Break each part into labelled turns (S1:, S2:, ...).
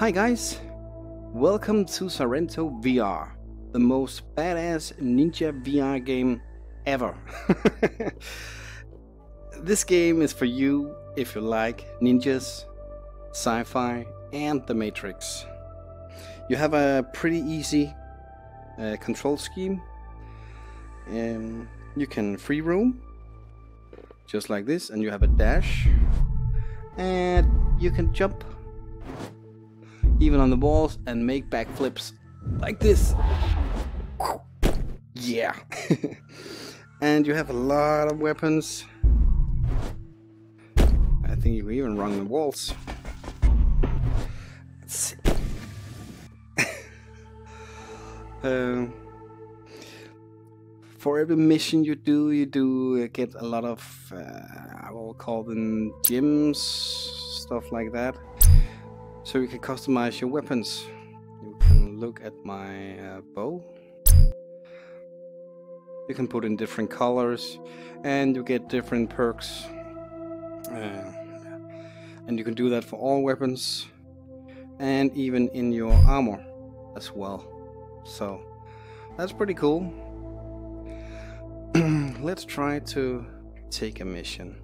S1: Hi guys, welcome to Sairento VR, the most badass ninja VR game ever. this game is for you if you like ninjas, sci-fi and the Matrix. You have a pretty easy uh, control scheme. Um, you can free roam, just like this, and you have a dash. And you can jump even on the walls and make backflips like this. Yeah. and you have a lot of weapons. I think you can even run the walls. Um, for every mission you do, you do get a lot of, uh, I will call them gems, stuff like that so you can customize your weapons. You can look at my uh, bow. You can put in different colors and you get different perks. Uh, and you can do that for all weapons and even in your armor as well. So that's pretty cool. Let's try to take a mission.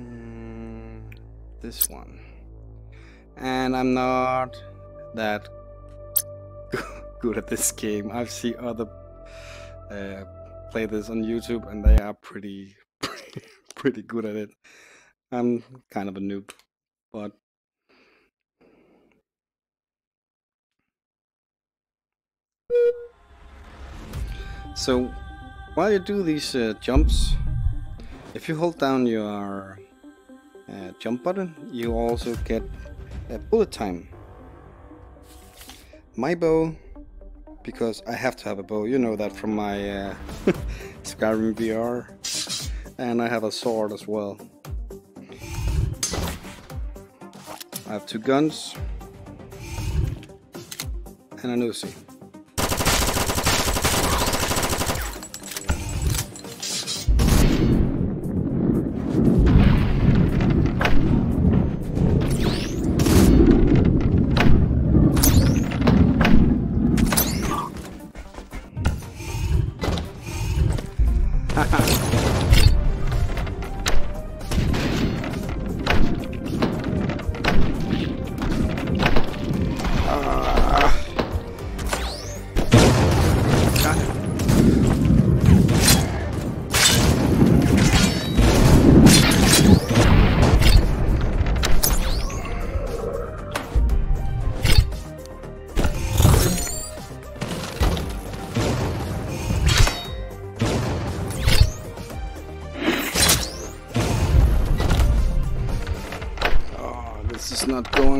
S1: Mm, this one and I'm not that good at this game. I've seen other uh, play this on YouTube, and they are pretty, pretty, good at it. I'm kind of a noob, but so while you do these uh, jumps, if you hold down your uh, jump button, you also get uh, bullet time. My bow, because I have to have a bow, you know that from my uh, Skyrim VR. And I have a sword as well. I have two guns and an Uzi. Ha ha ha.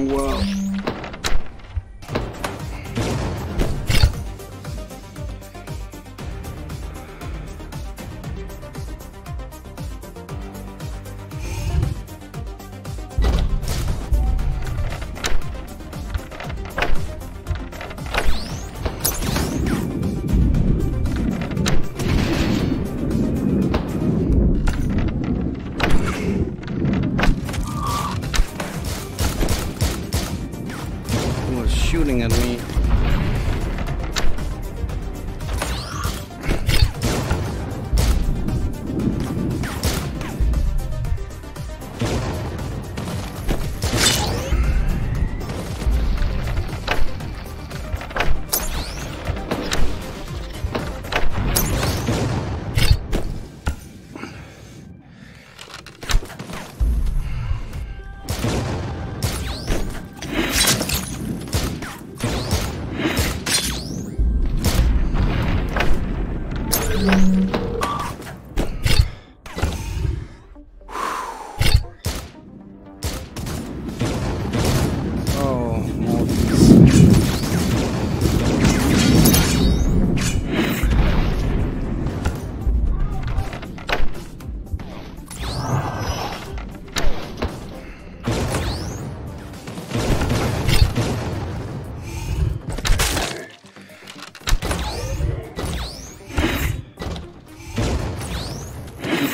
S1: Not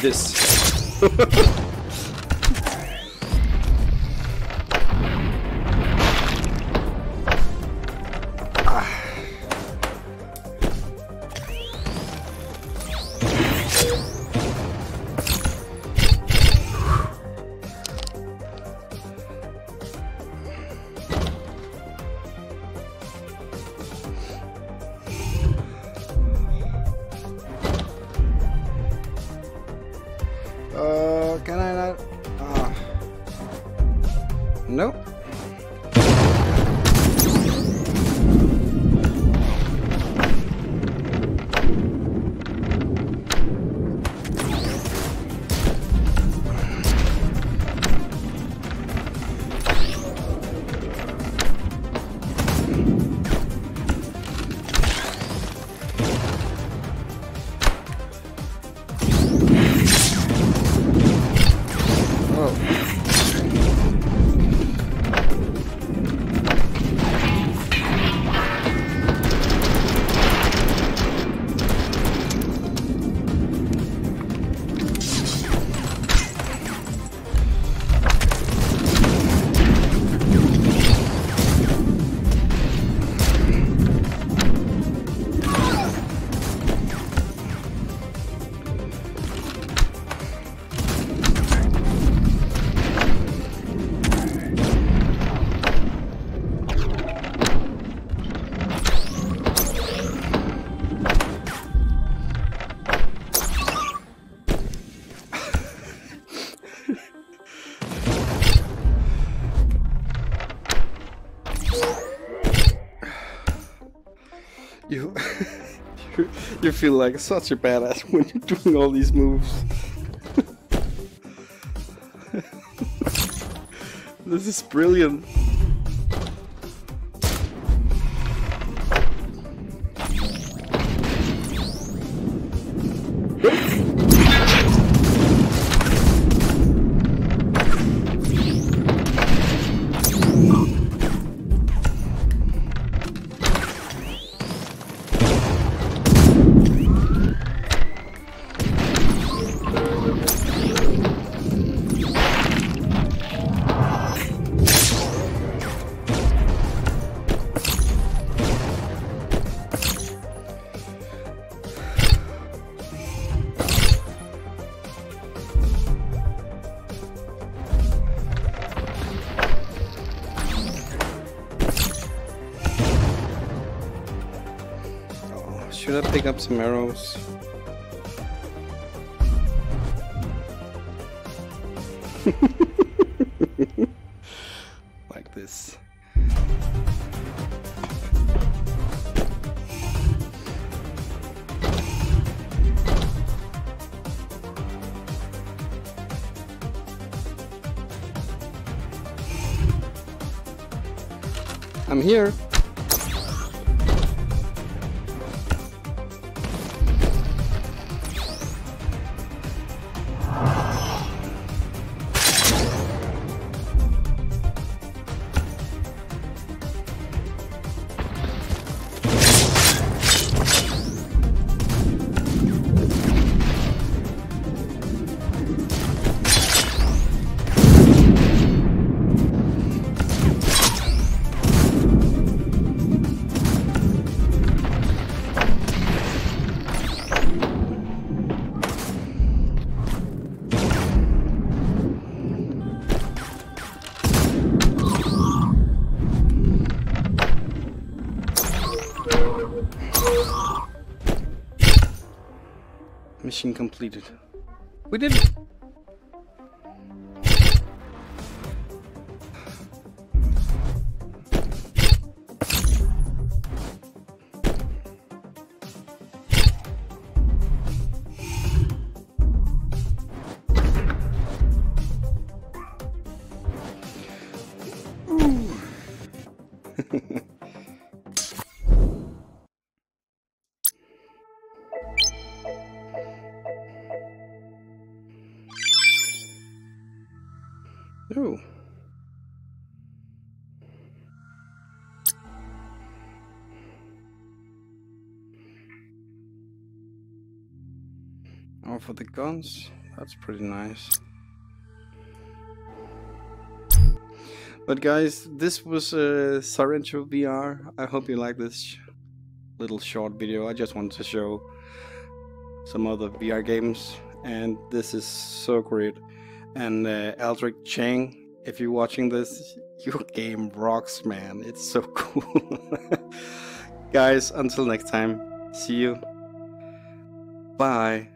S1: this. you, feel like such a badass when you're doing all these moves. this is brilliant. Should I pick up some arrows? like this. I'm here. Mission completed. We did it! Ooh. Oh, for the guns, that's pretty nice. But guys, this was uh, Sairento VR. I hope you like this little short video. I just wanted to show some other VR games, and this is so great. And uh, Aldrich Chang, if you're watching this, your game rocks, man. It's so cool. Guys, until next time, see you. Bye.